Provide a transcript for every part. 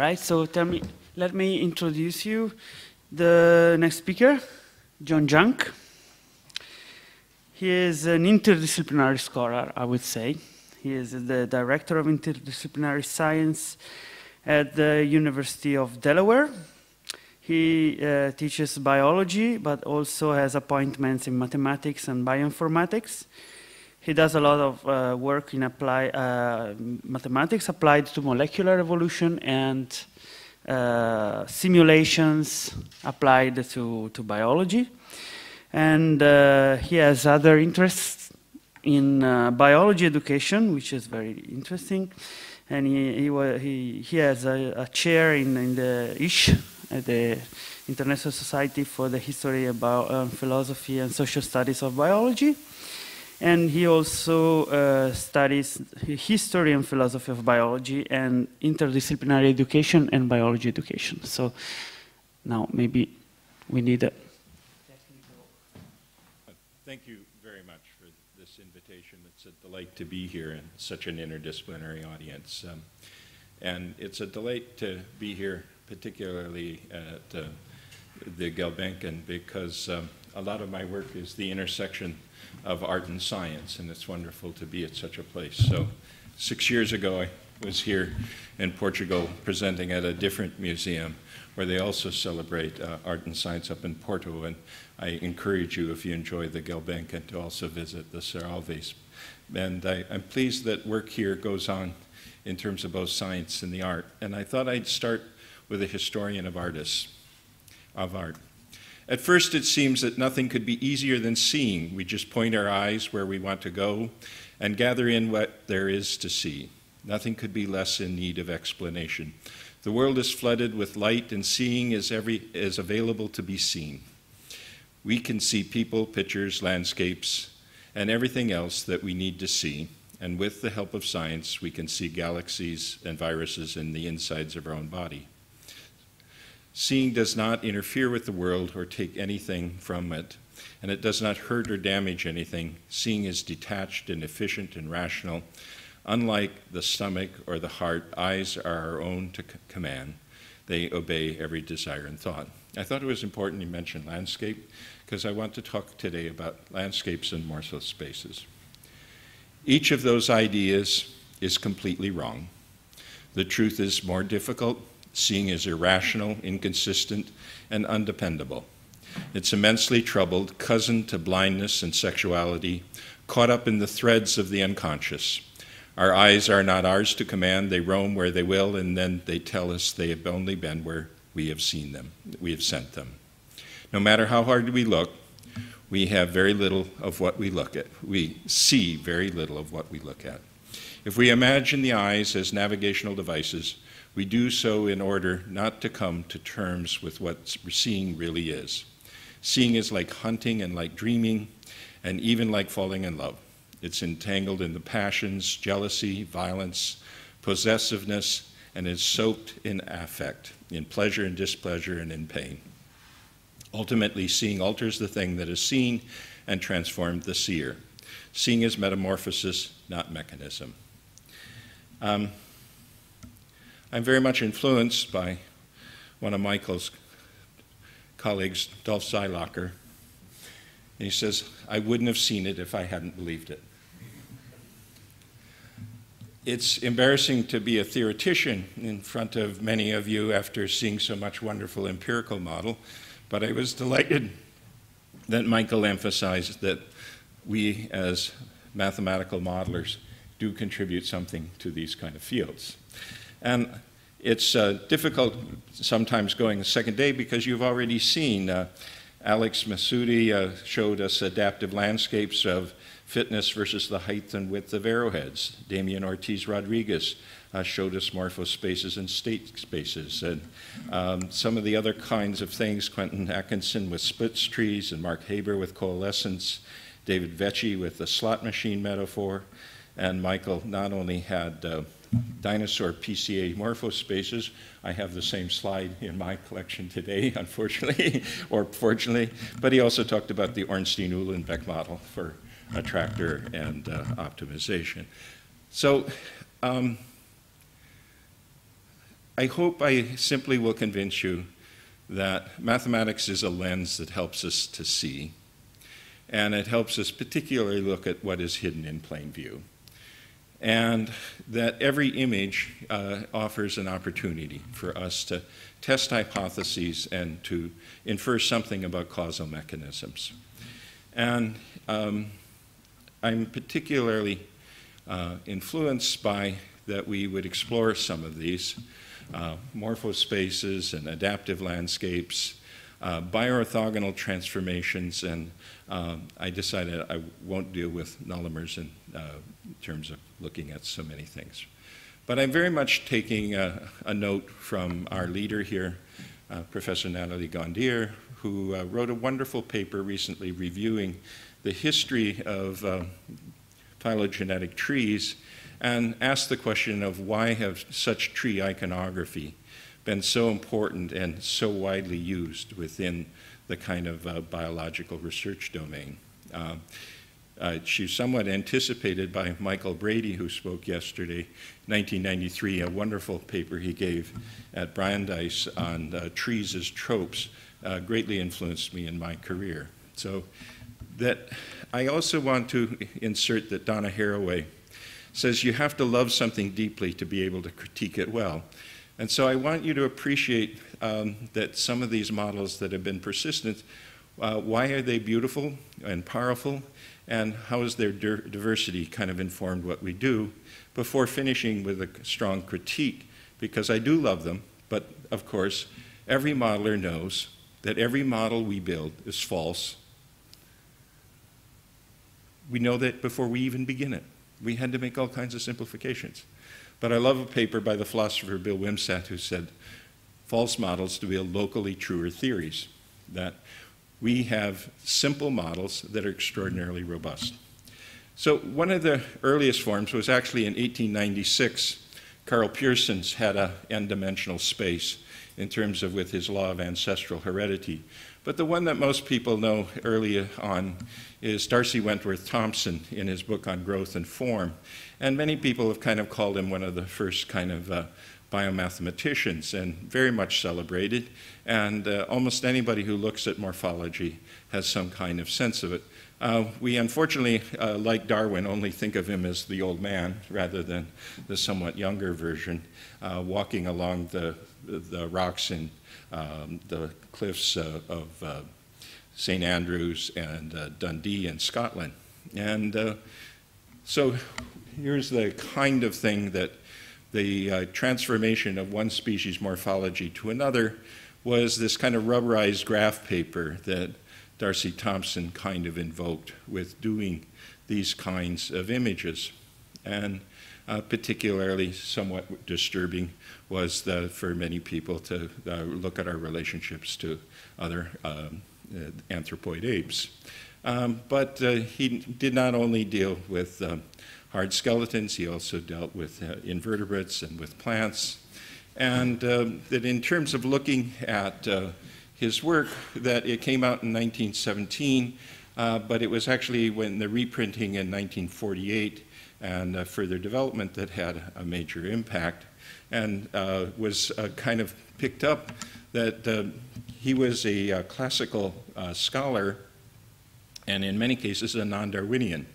right, so tell me, let me introduce you the next speaker, John Jungck. He is an interdisciplinary scholar, I would say. He is the director of interdisciplinary science at the University of Delaware. He uh, teaches biology, but also has appointments in mathematics and bioinformatics. He does a lot of uh, work in apply, uh, mathematics applied to molecular evolution and uh, simulations applied to, to biology. And uh, he has other interests in uh, biology education, which is very interesting. And he, he, he, has a, a, chair in, in the ISH, at the International Society for the History about um, Philosophy and Social Studies of Biology. And he also uh, studies history and philosophy of biology and interdisciplinary education and biology education. So now maybe we need a Thank you very much for this invitation. It's a delight to be here in such an interdisciplinary audience. Um, and it's a delight to be here, particularly at uh, the Gulbenkian, because um, a lot of my work is the intersection of art and science, and it's wonderful to be at such a place. So, six years ago, I was here in Portugal presenting at a different museum where they also celebrate uh, art and science up in Porto. And I encourage you, if you enjoy the Gulbenkian, to also visit the Serralves. And I, I'm pleased that work here goes on in terms of both science and the art. And I thought I'd start with a historian of artists, of art. At first, it seems that nothing could be easier than seeing. We just point our eyes where we want to go and gather in what there is to see. Nothing could be less in need of explanation. The world is flooded with light, and seeing is, every, is available to be seen. We can see people, pictures, landscapes, and everything else that we need to see. And with the help of science, we can see galaxies and viruses in the insides of our own body. Seeing does not interfere with the world or take anything from it, and it does not hurt or damage anything. Seeing is detached and efficient and rational Unlike the stomach or the heart, eyes are our own to command. They obey every desire and thought. I thought it was important you mentioned landscape because I want to talk today about landscapes and morpho spaces. Each of those ideas is completely wrong. The truth is more difficult. Seeing is irrational, inconsistent, and undependable. It's immensely troubled, cousin to blindness and sexuality, caught up in the threads of the unconscious. Our eyes are not ours to command. They roam where they will, and then they tell us they have only been where we have seen them, we have sent them. No matter how hard we look, we have very little of what we look at. We see very little of what we look at. If we imagine the eyes as navigational devices, we do so in order not to come to terms with what seeing really is. Seeing is like hunting and like dreaming, and even like falling in love. It's entangled in the passions, jealousy, violence, possessiveness, and is soaked in affect, in pleasure and displeasure, and in pain. Ultimately, seeing alters the thing that is seen and transforms the seer. Seeing is metamorphosis, not mechanism. Um, I'm very much influenced by one of Michael's colleagues, Dolf Seilacher. And he says, I wouldn't have seen it if I hadn't believed it it's embarrassing to be a theoretician in front of many of you after seeing so much wonderful empirical model, but I was delighted that Michael emphasized that we as mathematical modelers do contribute something to these kind of fields. And it's uh, difficult sometimes going the second day because you've already seen uh, Alex Mesoudi uh, showed us adaptive landscapes of fitness versus the height and width of arrowheads. Damian Ortiz Rodriguez uh, showed us morphospaces and state spaces. And um, some of the other kinds of things, Quentin Atkinson with splits trees, and Mark Haber with coalescence, David Vecchi with the slot machine metaphor, and Michael not only had uh, dinosaur PCA morphospaces. I have the same slide in my collection today, unfortunately, or fortunately, but he also talked about the Ornstein-Uhlenbeck model for attractor and uh, optimization. So um, I hope I simply will convince you that mathematics is a lens that helps us to see, and it helps us particularly look at what is hidden in plain view. And that every image uh, offers an opportunity for us to test hypotheses and to infer something about causal mechanisms. And um, I'm particularly uh, influenced by that we would explore some of these uh, morphospaces and adaptive landscapes, uh, biorthogonal transformations, and um, I decided I won't deal with nullomers in uh, terms of looking at so many things. But I'm very much taking a, a note from our leader here, uh, Professor Nathalie Gontier, who uh, wrote a wonderful paper recently reviewing the history of uh, phylogenetic trees and asked the question of why have such tree iconography been so important and so widely used within the kind of uh, biological research domain. Uh, uh, she's somewhat anticipated by Michael Brady, who spoke yesterday, 1993, a wonderful paper he gave at Brandeis on uh, trees as tropes, uh, greatly influenced me in my career. So that I also want to insert that Donna Haraway says you have to love something deeply to be able to critique it well. And so I want you to appreciate um, that some of these models that have been persistent, uh, why are they beautiful and powerful, and how has their diversity kind of informed what we do, before finishing with a strong critique, because I do love them, but of course, every modeler knows that every model we build is false. We know that before we even begin it. We had to make all kinds of simplifications. But I love a paper by the philosopher Bill Wimsatt who said, false models to be locally truer theories, that we have simple models that are extraordinarily robust. So one of the earliest forms was actually in 1896. Karl Pearsons had a n-dimensional space in terms of with his law of ancestral heredity. But the one that most people know early on is D'Arcy Wentworth Thompson in his book on growth and form. And many people have kind of called him one of the first kind of uh, biomathematicians and very much celebrated. And uh, almost anybody who looks at morphology has some kind of sense of it. Uh, we unfortunately, uh, like Darwin, only think of him as the old man rather than the somewhat younger version, uh, walking along the, the rocks in um, the cliffs uh, of uh, St. Andrews and uh, Dundee in Scotland. And so here's the kind of thing that the transformation of one species morphology to another was this kind of rubberized graph paper that D'Arcy Thompson kind of invoked with doing these kinds of images. And uh, particularly somewhat disturbing was the, for many people to uh, look at our relationships to other um, uh, anthropoid apes. Um, but uh, he did not only deal with um, hard skeletons, he also dealt with uh, invertebrates and with plants. And um, that in terms of looking at uh, his work, that it came out in 1917, but it was actually when the reprinting in 1948 and uh, further development that had a major impact and uh, was uh, kind of picked up that uh, he was a uh, classical uh, scholar and in many cases a non-Darwinian.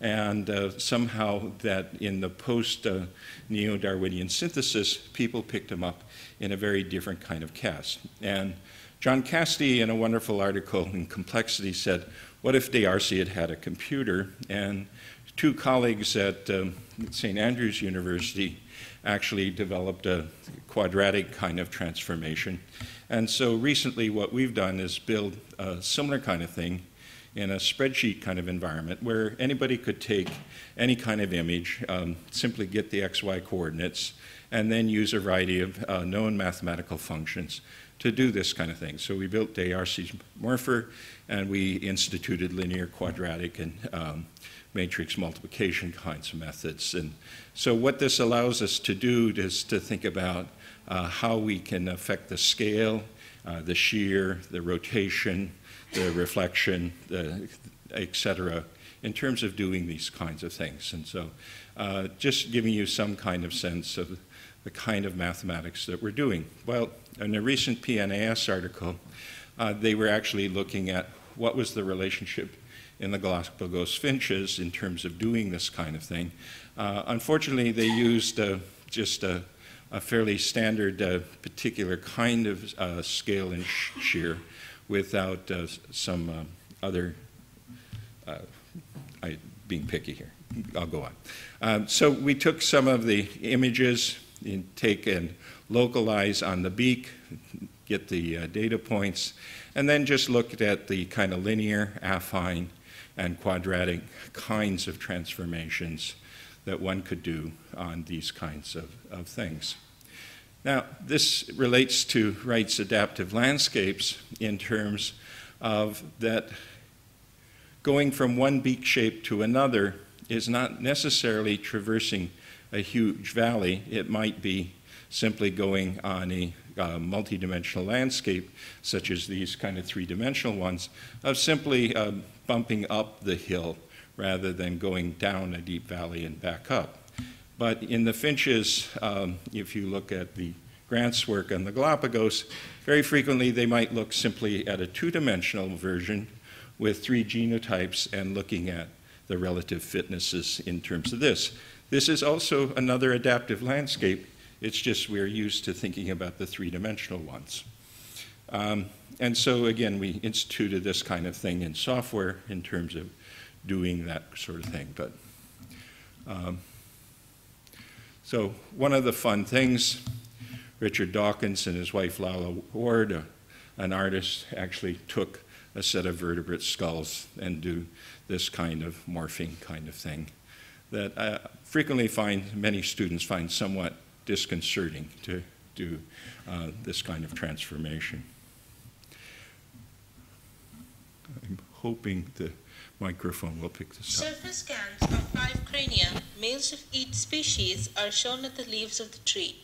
And somehow that in the post-neo-Darwinian synthesis, people picked him up in a very different kind of cast. And John Casti, in a wonderful article in Complexity, said, what if D'Arcy had had a computer? And two colleagues at um, St. Andrews University actually developed a quadratic kind of transformation. And so recently what we've done is build a similar kind of thing in a spreadsheet kind of environment where anybody could take any kind of image, um, simply get the XY coordinates, and then use a variety of uh, known mathematical functions to do this kind of thing. So we built D'Arcy's morpher, and we instituted linear, quadratic, and um, matrix multiplication kinds of methods. And so what this allows us to do is to think about uh, how we can affect the scale, uh, the shear, the rotation, the reflection, the, et cetera, in terms of doing these kinds of things. And so uh, just giving you some kind of sense of the kind of mathematics that we're doing. Well, in a recent PNAS article, uh, they were actually looking at what was the relationship in the Galapagos finches in terms of doing this kind of thing. Uh, unfortunately, they used uh, just a, a, fairly standard uh, particular kind of uh, scale and shear without uh, some uh, other, I, being picky here. I'll go on. Um, so we took some of the images, and take and localize on the beak, get the uh, data points, and then just looked at the kind of linear, affine, and quadratic kinds of transformations that one could do on these kinds of, of things. Now, this relates to Wright's adaptive landscapes in terms of that going from one beak shape to another is not necessarily traversing a huge valley. It might be simply going on a uh, multidimensional landscape, such as these kind of three-dimensional ones, of simply uh, bumping up the hill rather than going down a deep valley and back up. But in the finches, um, if you look at the Grant's work on the Galapagos, very frequently they might look simply at a two-dimensional version with three genotypes and looking at the relative fitnesses in terms of this. This is also another adaptive landscape it's just we're used to thinking about the three dimensional ones. Um, and so, again, we instituted this kind of thing in software in terms of doing that sort of thing. But um, so, one of the fun things, Richard Dawkins and his wife Lalla Ward, uh, an artist, actually took a set of vertebrate skulls and do this kind of morphing kind of thing that I frequently find many students find somewhat disconcerting to do uh, this kind of transformation. I'm hoping the microphone will pick this up. Surface scans of five crania, males of each species, are shown at the leaves of the tree.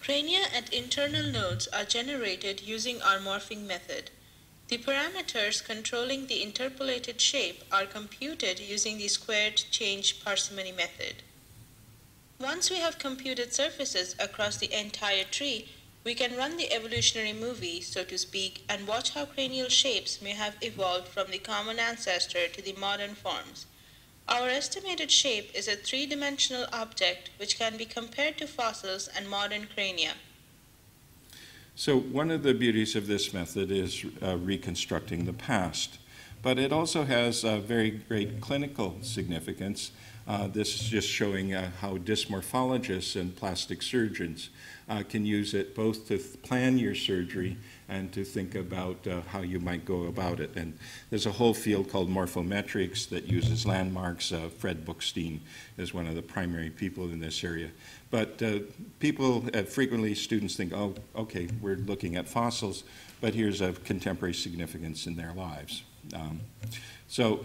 Crania and internal nodes are generated using our morphing method. The parameters controlling the interpolated shape are computed using the squared change parsimony method. Once we have computed surfaces across the entire tree, we can run the evolutionary movie, so to speak, and watch how cranial shapes may have evolved from the common ancestor to the modern forms. Our estimated shape is a three-dimensional object which can be compared to fossils and modern crania. So one of the beauties of this method is uh, reconstructing the past, but it also has a very great clinical significance this is just showing uh, how dysmorphologists and plastic surgeons uh, can use it both to plan your surgery and to think about uh, how you might go about it. And there's a whole field called morphometrics that uses landmarks. Uh, Fred Bookstein is one of the primary people in this area. But uh, people, frequently students think, oh, okay, we're looking at fossils, but here's a contemporary significance in their lives. Um, so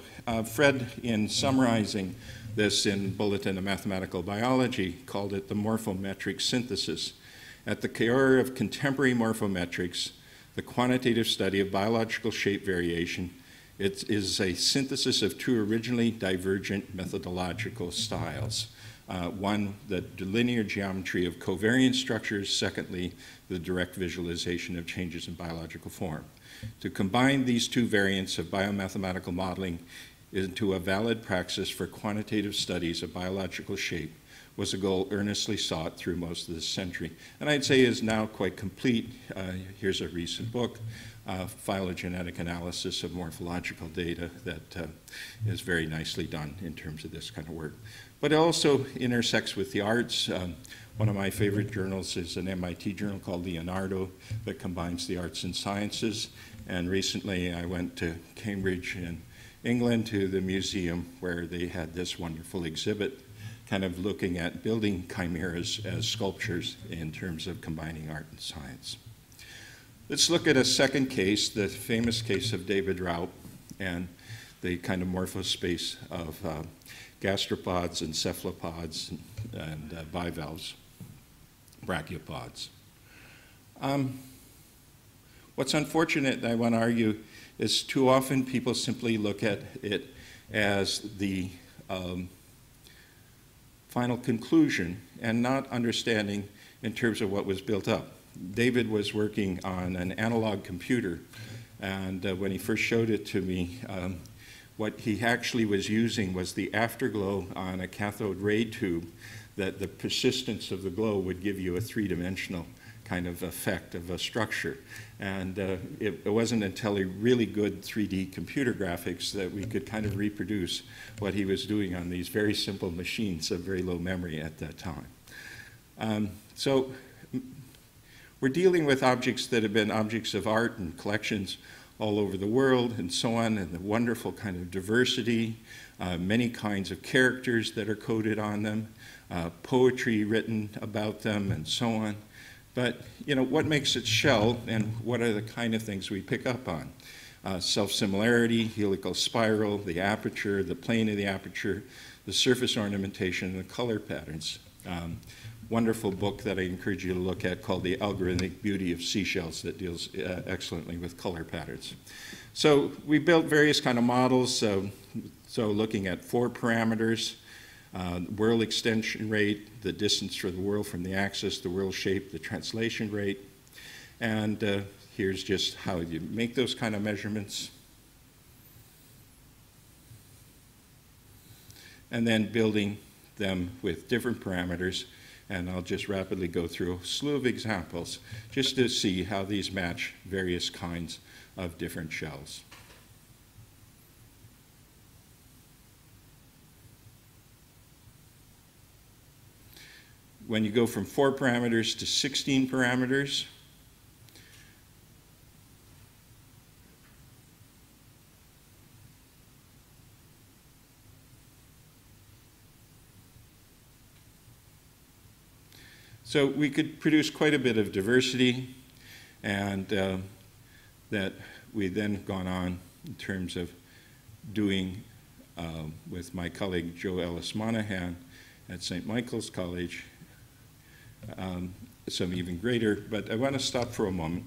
Fred, in summarizing this in Bulletin of Mathematical Biology, called it the morphometric synthesis. At the core of contemporary morphometrics, the quantitative study of biological shape variation, it is a synthesis of two originally divergent methodological styles. Uh, one, the linear geometry of covariant structures, secondly, the direct visualization of changes in biological form. To combine these two variants of biomathematical modeling into a valid praxis for quantitative studies of biological shape was a goal earnestly sought through most of this century. And I'd say is now quite complete. Uh, here's a recent book, uh, Phylogenetic Analysis of Morphological Data, that uh, is very nicely done in terms of this kind of work. But it also intersects with the arts. Um, one of my favorite journals is an MIT journal called Leonardo that combines the arts and sciences. And recently I went to Cambridge in England to the museum where they had this wonderful exhibit kind of looking at building chimeras as sculptures in terms of combining art and science. Let's look at a second case, the famous case of David Raup and the kind of morphospace of uh, gastropods and cephalopods and, and uh, bivalves, brachiopods. Um, what's unfortunate, I want to argue, is too often people simply look at it as the um, final conclusion and not understanding in terms of what was built up. David was working on an analog computer, and uh, when he first showed it to me, um, what he actually was using was the afterglow on a cathode ray tube that the persistence of the glow would give you a three-dimensional kind of effect of a structure. And uh, it, it, wasn't until really good 3D computer graphics that we could kind of reproduce what he was doing on these very simple machines of very low memory at that time. Um, so we're dealing with objects that have been objects of art and collections all over the world and so on, and the wonderful kind of diversity, uh, many kinds of characters that are coded on them, uh, poetry written about them, and so on. But, you know, what makes it shell and what are the kind of things we pick up on? Uh, self-similarity, helical spiral, the aperture, the plane of the aperture, the surface ornamentation, and the color patterns. Um, wonderful book that I encourage you to look at called The Algorithmic Beauty of Seashells that deals uh, excellently with color patterns. So we built various kind of models. So, so looking at four parameters, uh, whirl extension rate, the distance for the whirl from the axis, the whirl shape, the translation rate. And uh, here's just how you make those kind of measurements. And then building them with different parameters. And I'll just rapidly go through a slew of examples just to see how these match various kinds of different shells. When you go from four parameters to 16 parameters, So we could produce quite a bit of diversity, and uh, that we then gone on in terms of doing uh, with my colleague Jo Ellis Monaghan at St. Michael's College um, some even greater, but I want to stop for a moment.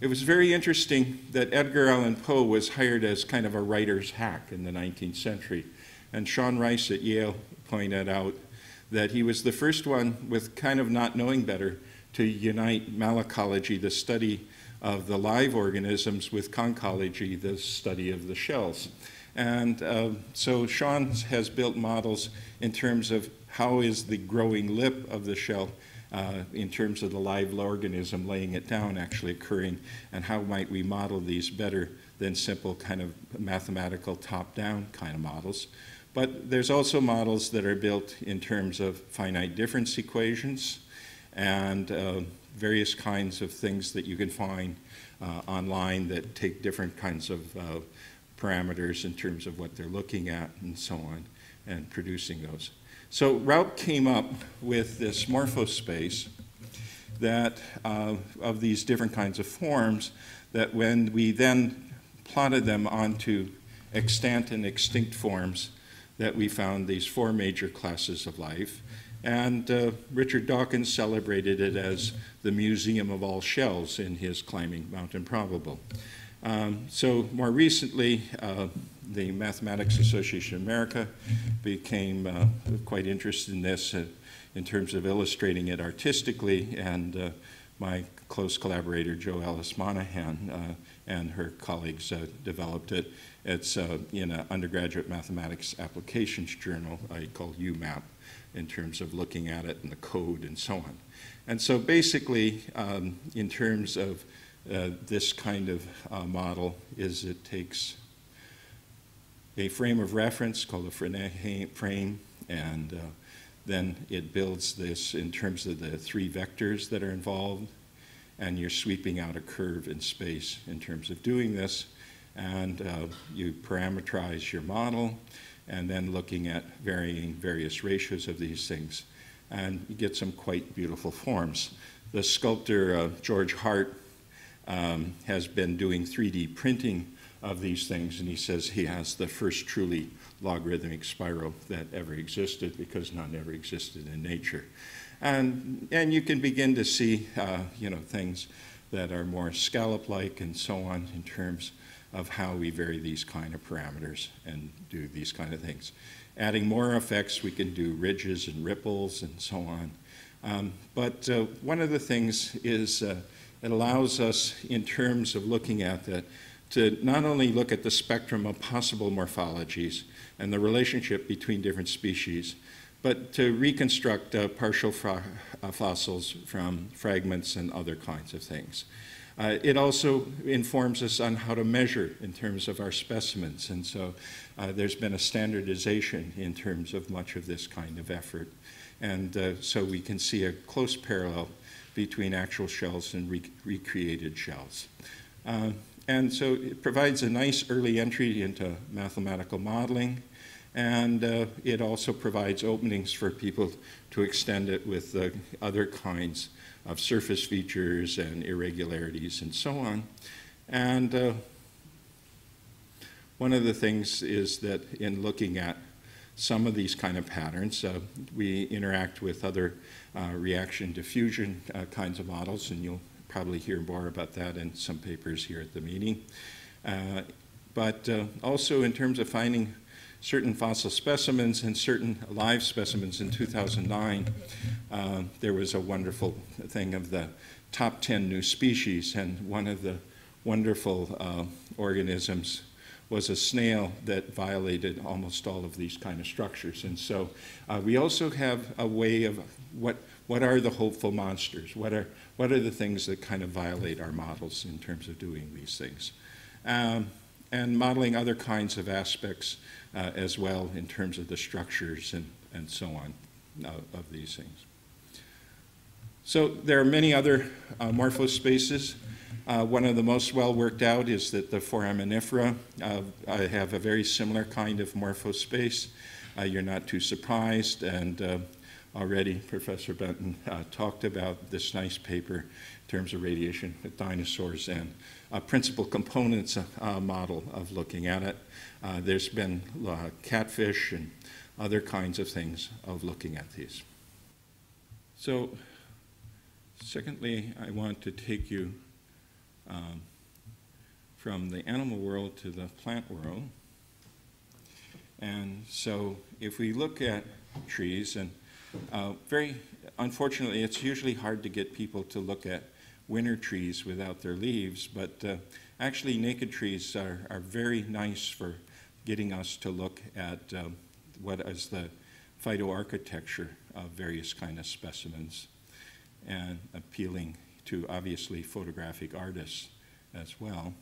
It was very interesting that Edgar Allan Poe was hired as kind of a writer's hack in the 19th century. And Sean Rice at Yale pointed out that he was the first one with kind of not knowing better to unite malacology, the study of the live organisms, with conchology, the study of the shells. And uh, so Sean has built models in terms of how is the growing lip of the shell uh, in terms of the live organism laying it down actually occurring, and how might we model these better than simple kind of mathematical top-down kind of models. But there's also models that are built in terms of finite difference equations and uh, various kinds of things that you can find uh, online that take different kinds of uh, parameters in terms of what they're looking at and so on, and producing those. So Raup came up with this morphospace that uh, of these different kinds of forms that when we then plotted them onto extant and extinct forms that we found these four major classes of life. And uh, Richard Dawkins celebrated it as the museum of all shells in his Climbing Mount Improbable. Um, so more recently, uh, the Mathematics Association of America became uh, quite interested in this uh, in terms of illustrating it artistically, and uh, my close collaborator Jo Ellis Monaghan uh, and her colleagues uh, developed it. It's in an undergraduate mathematics applications journal I call UMAP in terms of looking at it and the code and so on. And so basically, um, in terms of uh, this kind of uh, model is it takes a frame of reference called a Frenet frame, and uh, then it builds this in terms of the three vectors that are involved, and you're sweeping out a curve in space in terms of doing this, and uh, you parameterize your model, and then looking at varying various ratios of these things, and you get some quite beautiful forms. The sculptor uh, George Hart um, has been doing 3D printing of these things, and he says he has the first truly logarithmic spiral that ever existed because none ever existed in nature. And, and you can begin to see, uh, you know, things that are more scallop-like and so on in terms of how we vary these kind of parameters and do these kind of things. Adding more effects, we can do ridges and ripples and so on. Um, but uh, one of the things is uh, it allows us, in terms of looking at that, to not only look at the spectrum of possible morphologies and the relationship between different species, but to reconstruct uh, partial uh, fossils from fragments and other kinds of things. Uh, it also informs us on how to measure in terms of our specimens, and so uh, there's been a standardization in terms of much of this kind of effort. And uh, so we can see a close parallel between actual shells and re recreated shells. And so it provides a nice early entry into mathematical modeling, and uh, it also provides openings for people to extend it with uh, other kinds of surface features and irregularities and so on. And uh, one of the things is that in looking at some of these kind of patterns, uh, we interact with other uh, reaction diffusion uh, kinds of models, and you'll probably hear more about that in some papers here at the meeting. Uh, but uh, also in terms of finding certain fossil specimens and certain live specimens in 2009, uh, there was a wonderful thing of the top 10 new species, and one of the wonderful uh, organisms was a snail that violated almost all of these kind of structures. And so uh, we also have a way of what, what are the hopeful monsters? What are, what are the things that kind of violate our models in terms of doing these things? Um, and modeling other kinds of aspects uh, as well in terms of the structures and, and so on uh, of these things. So there are many other uh, morphospaces. Uh, one of the most well worked out is that the foraminifera uh, have a very similar kind of morphospace. Uh, you're not too surprised, and uh, already Professor Benton uh, talked about this nice paper in terms of radiation with dinosaurs and a principal components model of looking at it. there's been catfish and other kinds of things of looking at these. So Secondly, I want to take you um, from the animal world to the plant world. And so if we look at trees, and uh, very unfortunately, it's usually hard to get people to look at winter trees without their leaves, but uh, actually naked trees are, are very nice for getting us to look at um, what is the phytoarchitecture of various kind of specimens and appealing to obviously photographic artists as well.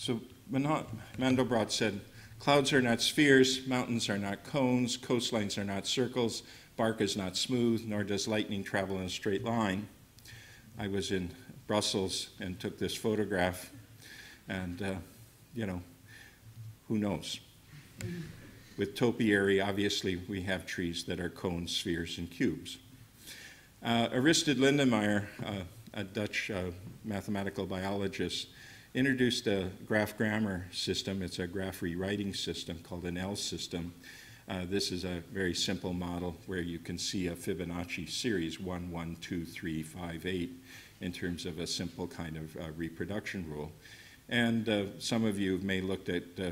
So Mandelbrot said, clouds are not spheres, mountains are not cones, coastlines are not circles, bark is not smooth, nor does lightning travel in a straight line. I was in Brussels and took this photograph, and uh, you know, who knows? With topiary, obviously, we have trees that are cones, spheres, and cubes. Uh, Aristid Lindenmayer, uh, a Dutch uh, mathematical biologist, introduced a graph grammar system. It's a graph rewriting system called an L system. Uh, this is a very simple model where you can see a Fibonacci series 1, 1, 2, 3, 5, 8 in terms of a simple kind of uh, reproduction rule. And uh, some of you may looked at uh,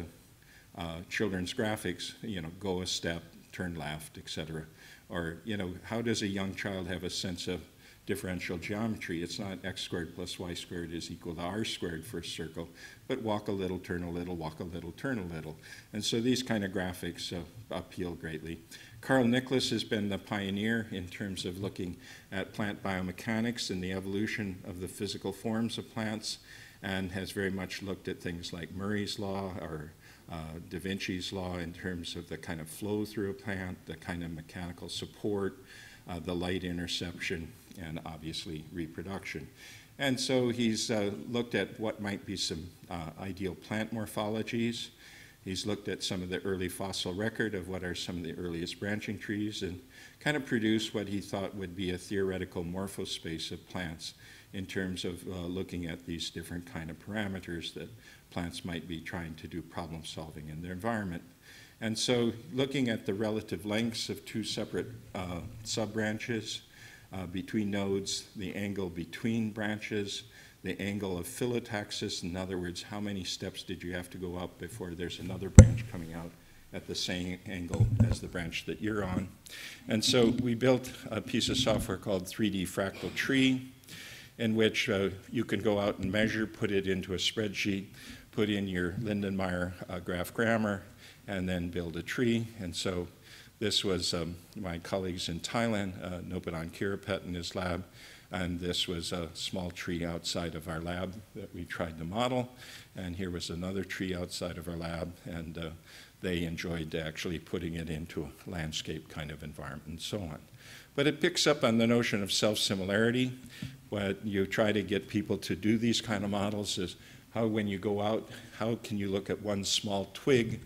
uh, children's graphics, you know, go a step, turn left, etc. Or, you know, how does a young child have a sense of differential geometry? It's not x squared plus y squared is equal to r squared for a circle, but walk a little, turn a little, walk a little, turn a little. And so these kind of graphics uh, appeal greatly. Karl Niklas has been the pioneer in terms of looking at plant biomechanics and the evolution of the physical forms of plants and has very much looked at things like Murray's law or uh, Da Vinci's law in terms of the kind of flow through a plant, the kind of mechanical support, uh, the light interception, and obviously reproduction. And so he's uh, looked at what might be some uh, ideal plant morphologies. He's looked at some of the early fossil record of what are some of the earliest branching trees and kind of produced what he thought would be a theoretical morphospace of plants in terms of uh, looking at these different kind of parameters that plants might be trying to do problem solving in their environment. And so looking at the relative lengths of two separate uh, sub-branches uh, between nodes, the angle between branches, the angle of phyllotaxis. In other words, how many steps did you have to go up before there's another branch coming out at the same angle as the branch that you're on. And so we built a piece of software called 3D Fractal Tree, in which uh, you can go out and measure, put it into a spreadsheet, put in your Lindenmayer uh, graph grammar, and then build a tree. And so this was um, my colleagues in Thailand, uh, Nopadan Kirapet in his lab, and this was a small tree outside of our lab that we tried to model. And here was another tree outside of our lab, and uh, they enjoyed actually putting it into a landscape kind of environment and so on. But it picks up on the notion of self-similarity. What you try to get people to do these kind of models is how when you go out, how can you look at one small twig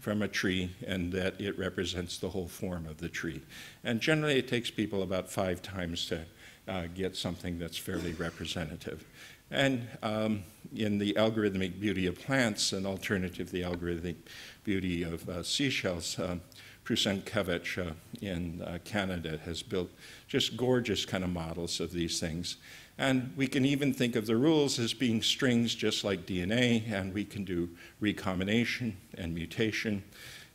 from a tree and that it represents the whole form of the tree. And generally it takes people about five times to uh, get something that's fairly representative. And um, in the algorithmic beauty of plants, an alternative to the algorithmic beauty of uh, seashells, uh, uh, in uh, Canada has built just gorgeous kind of models of these things. And we can even think of the rules as being strings just like DNA, and we can do recombination and mutation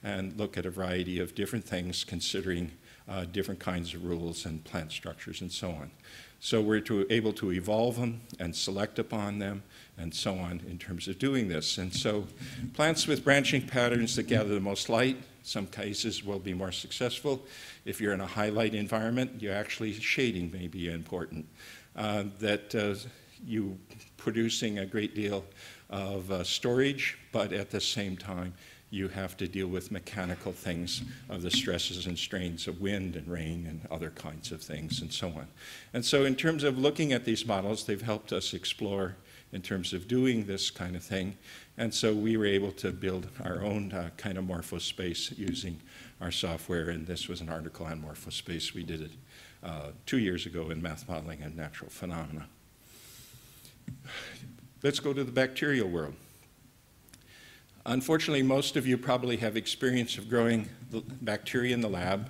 and look at a variety of different things considering uh, different kinds of rules and plant structures and so on. So we're to, able to evolve them and select upon them and so on in terms of doing this. And so plants with branching patterns that gather the most light, some cases will be more successful. If you're in a high light environment, you actually shading may be important. Uh, that uh, you producing a great deal of uh, storage, but at the same time, you have to deal with mechanical things of the stresses and strains of wind and rain and other kinds of things and so on. And so in terms of looking at these models, they've helped us explore in terms of doing this kind of thing. And so we were able to build our own uh, kind of morphospace using our software. And this was an article on morphospace. We did it uh, two years ago in Math Modeling and Natural Phenomena. Let's go to the bacterial world. Unfortunately, most of you probably have experience of growing bacteria in the lab,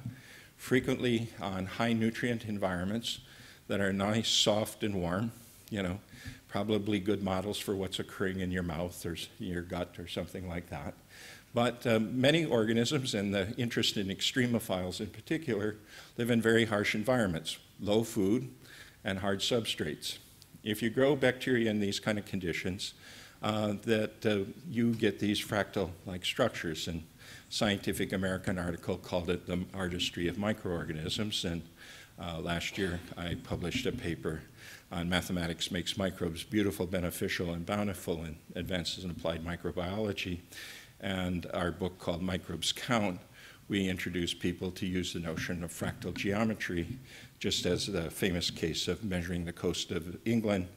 frequently on high nutrient environments that are nice, soft, and warm, you know, probably good models for what's occurring in your mouth or your gut or something like that. But um, many organisms, and the interest in extremophiles in particular, live in very harsh environments, low food and hard substrates. If you grow bacteria in these kind of conditions, uh, that uh, you get these fractal-like structures. And Scientific American article called it the artistry of microorganisms. And uh, last year I published a paper on mathematics makes microbes beautiful, beneficial, and bountiful in advances in applied microbiology. And our book called Microbes Count, we introduce people to use the notion of fractal geometry, just as the famous case of measuring the coast of England.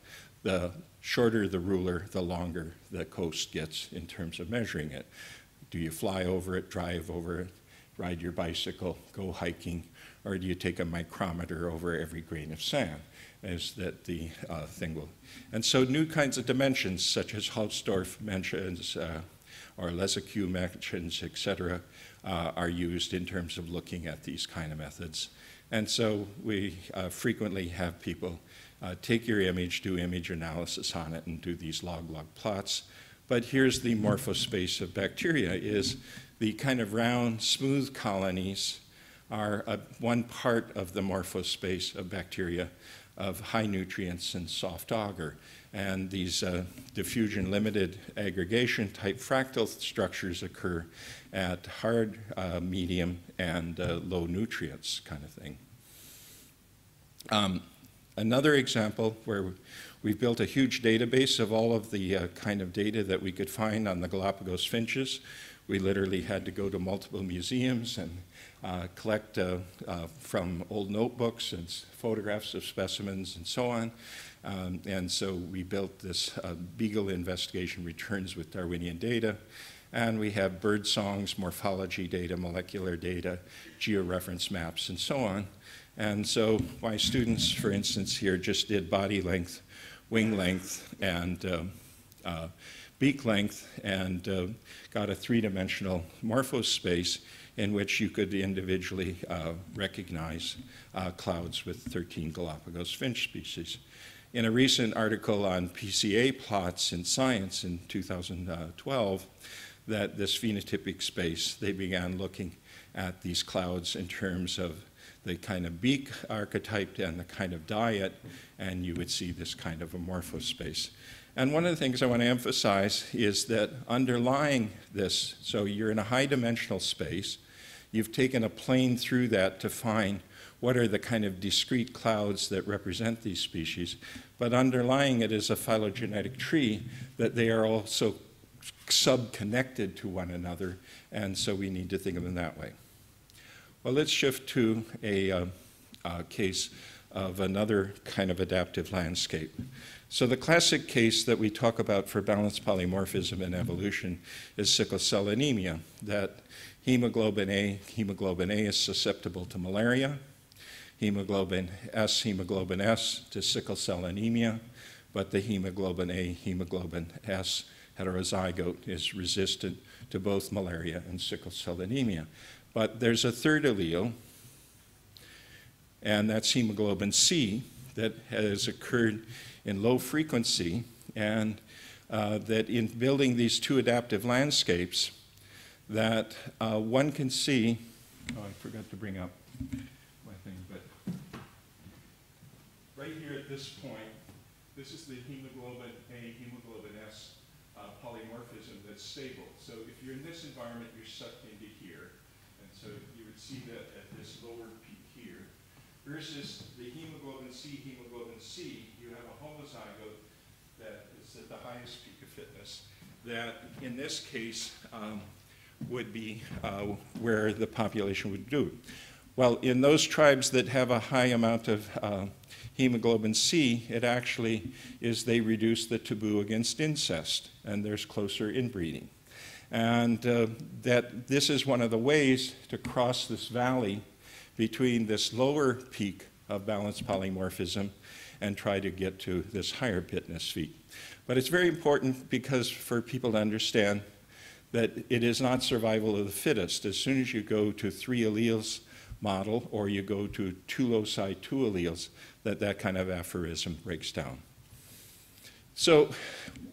The shorter the ruler, the longer the coast gets in terms of measuring it. Do you fly over it, drive over it, ride your bicycle, go hiking, or do you take a micrometer over every grain of sand? Is that the uh, thing will. And so new kinds of dimensions, such as Hausdorff mentions, uh, or Lesique mentions, et cetera, uh, are used in terms of looking at these kind of methods. And so we uh, frequently have people uh, take your image, do image analysis on it, and do these log-log plots. But here's the morphospace of bacteria is the kind of round, smooth colonies are a, one part of the morphospace of bacteria of high nutrients and soft agar. And these uh, diffusion limited aggregation type fractal structures occur at hard, uh, medium, and uh, low nutrients kind of thing. Um, Another example where we've built a huge database of all of the uh, kind of data that we could find on the Galapagos finches. We literally had to go to multiple museums and uh, collect uh, uh from old notebooks and photographs of specimens and so on. Um, and so we built this uh, Beagle investigation returns with Darwinian data. And we have bird songs, morphology data, molecular data, georeference maps, and so on. And so my students, for instance, here just did body length, wing length, and uh, uh, beak length, and got a three-dimensional morphospace in which you could individually uh, recognize uh, clouds with 13 Galapagos finch species. in a recent article on PCA plots in Science in 2012 that this phenotypic space, they began looking at these clouds in terms of the kind of beak archetype and the kind of diet, and you would see this kind of amorphous space. And one of the things I want to emphasize is that underlying this, so you're in a high dimensional space, you've taken a plane through that to find what are the kind of discrete clouds that represent these species, but underlying it is a phylogenetic tree that they are also sub-connected to one another, and so we need to think of them that way. Well, let's shift to a uh, uh, case of another kind of adaptive landscape. So the classic case that we talk about for balanced polymorphism in evolution is sickle cell anemia, that hemoglobin A, hemoglobin A is susceptible to malaria, hemoglobin S, hemoglobin S to sickle cell anemia, but the hemoglobin A, hemoglobin S heterozygote is resistant to both malaria and sickle cell anemia. But there's a third allele, and that's hemoglobin C, that has occurred in low frequency, and uh, that in building these two adaptive landscapes, that uh, one can see. Oh, I forgot to bring up my thing, but right here at this point, this is the hemoglobin A, hemoglobin S uh, polymorphism that's stable. So if you're in this environment, you're sucked into here, and so you would see that at this lower versus the hemoglobin C, hemoglobin C, you have a homozygote that is at the highest peak of fitness, that in this case um, would be uh, where the population would do. Well, in those tribes that have a high amount of uh, hemoglobin C, it actually is they reduce the taboo against incest, and there's closer inbreeding. And uh, that this is one of the ways to cross this valley between this lower peak of balanced polymorphism and try to get to this higher pitness feat. But it's very important because for people to understand that it is not survival of the fittest. As soon as you go to three alleles model or you go to two loci, two alleles, that that kind of aphorism breaks down. So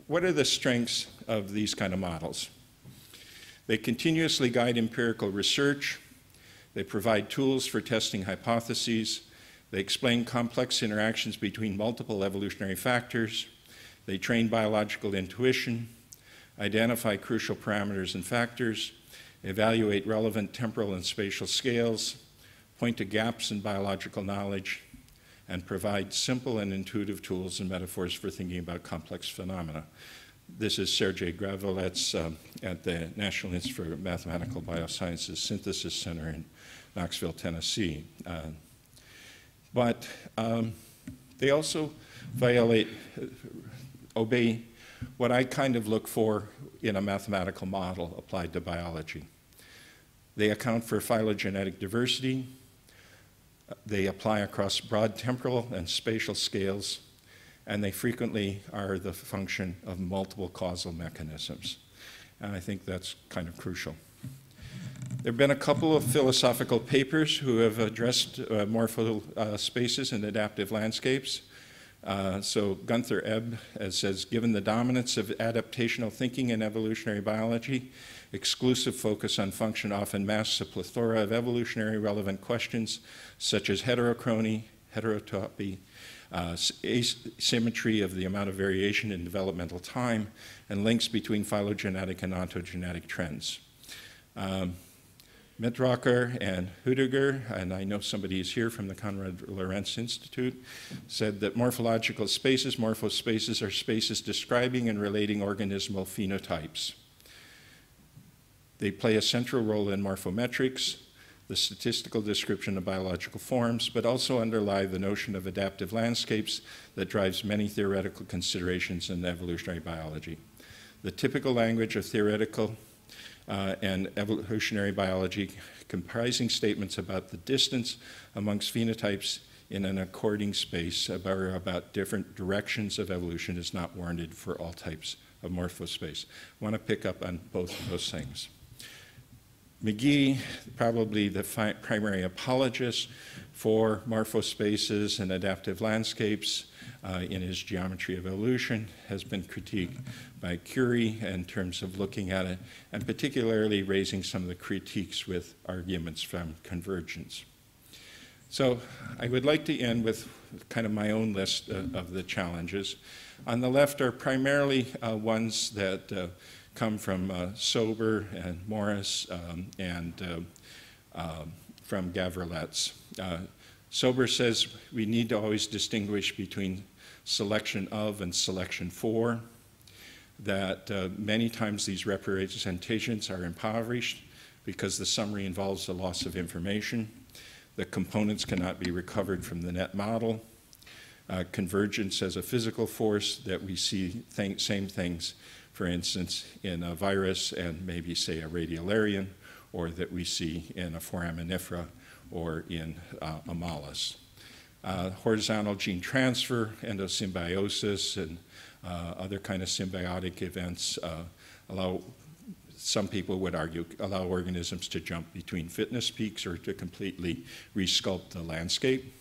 what are the strengths of these kind of models? They continuously guide empirical research. They provide tools for testing hypotheses. They explain complex interactions between multiple evolutionary factors. They train biological intuition, identify crucial parameters and factors, evaluate relevant temporal and spatial scales, point to gaps in biological knowledge, and provide simple and intuitive tools and metaphors for thinking about complex phenomena. This is Sergei Gavrilets um, at the National Institute for Mathematical Biosciences Synthesis Center in Knoxville, Tennessee. Uh, but um, they also violate, uh, obey what I kind of look for in a mathematical model applied to biology. They account for phylogenetic diversity, they apply across broad temporal and spatial scales, and they frequently are the function of multiple causal mechanisms. And I think that's kind of crucial. There have been a couple of philosophical papers who have addressed uh, morpho uh, spaces and adaptive landscapes. Uh, so Gunther Eble says, given the dominance of adaptational thinking in evolutionary biology, exclusive focus on function often masks a plethora of evolutionary relevant questions such as heterochrony, heterotopy, uh, asymmetry of the amount of variation in developmental time, and links between phylogenetic and ontogenetic trends. Um, Mitteroecker and Huttegger, and I know somebody is here from the Konrad Lorenz Institute, said that morphological spaces, morphospaces, are spaces describing and relating organismal phenotypes. They play a central role in morphometrics, the statistical description of biological forms, but also underlie the notion of adaptive landscapes that drives many theoretical considerations in evolutionary biology. The typical language of theoretical uh, and evolutionary biology comprising statements about the distance amongst phenotypes in an according space about, about different directions of evolution is not warranted for all types of morphospace. I want to pick up on both of those things. McGhee, probably the primary apologist for morphospaces and adaptive landscapes uh, in his geometry of evolution, has been critiqued by Currie in terms of looking at it, and particularly raising some of the critiques with arguments from convergence. So I would like to end with kind of my own list of, of the challenges. On the left are primarily uh, ones that uh, come from uh, Sober and Morris um, and uh, from Gavrilets. Sober says we need to always distinguish between selection of and selection for, that uh, many times these representations are impoverished because the summary involves the loss of information. The components cannot be recovered from the net model. Uh, convergence as a physical force that we see th same things for instance, in a virus and maybe, say, a radiolarian, or that we see in a foraminifera or in uh. Uh, horizontal gene transfer, endosymbiosis, and uh, other kind of symbiotic events uh, allow, some people would argue, allow organisms to jump between fitness peaks or to completely resculpt the landscape.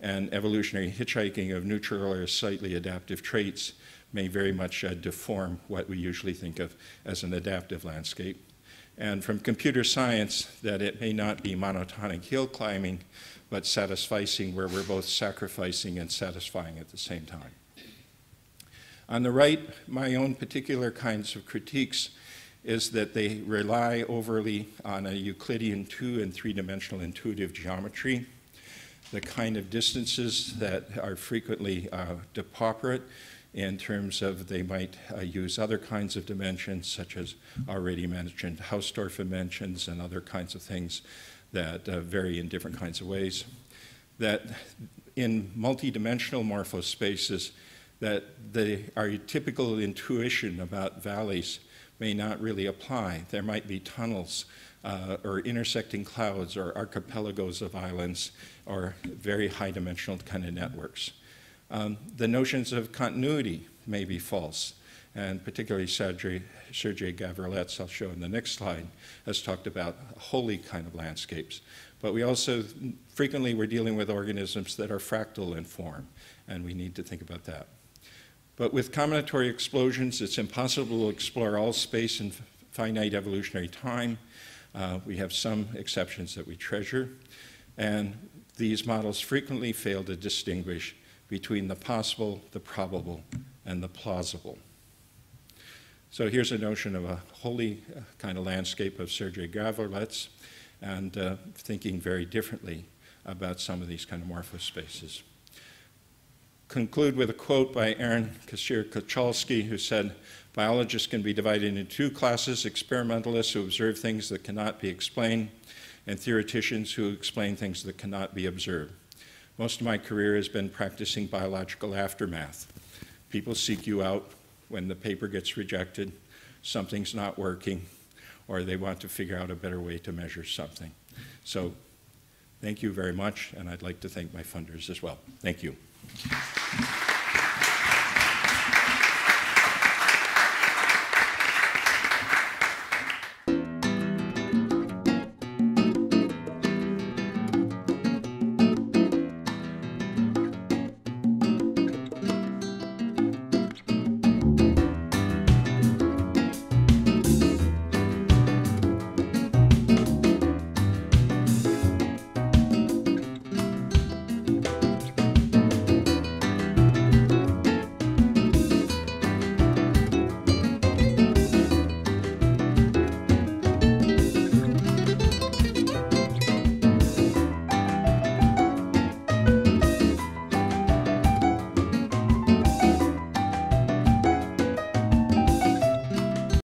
And evolutionary hitchhiking of neutral or slightly adaptive traits may very much uh, deform what we usually think of as an adaptive landscape. And from computer science, that it may not be monotonic hill climbing, but satisficing where we're both sacrificing and satisfying at the same time. On the right, my own particular kinds of critiques is that they rely overly on a Euclidean two and three-dimensional intuitive geometry. The kind of distances that are frequently uh, depauperate in terms of they might uh, use other kinds of dimensions, such as already mentioned Hausdorff dimensions and other kinds of things that uh, vary in different kinds of ways. That in multidimensional morphospaces, that the, our typical intuition about valleys may not really apply. There might be tunnels uh, or intersecting clouds or archipelagos of islands or very high dimensional kind of networks. Um, the notions of continuity may be false, and particularly Sergei, Sergei Gavrilets, I'll show in the next slide, has talked about holey kind of landscapes. But we also, frequently we're dealing with organisms that are fractal in form, and we need to think about that. But with combinatory explosions, it's impossible to explore all space in finite evolutionary time. Uh, we have some exceptions that we treasure, and these models frequently fail to distinguish between the possible, the probable, and the plausible. So here's a notion of a holey uh, kind of landscape of Sergei Gavrilets and uh, thinking very differently about some of these kind of morphospaces. Conclude with a quote by Aaron Katzir-Katchalsky, who said, biologists can be divided into two classes, experimentalists who observe things that cannot be explained, and theoreticians who explain things that cannot be observed. Most of my career has been practicing biological aftermath. People seek you out when the paper gets rejected, something's not working, or they want to figure out a better way to measure something. So thank you very much, and I'd like to thank my funders as well. Thank you.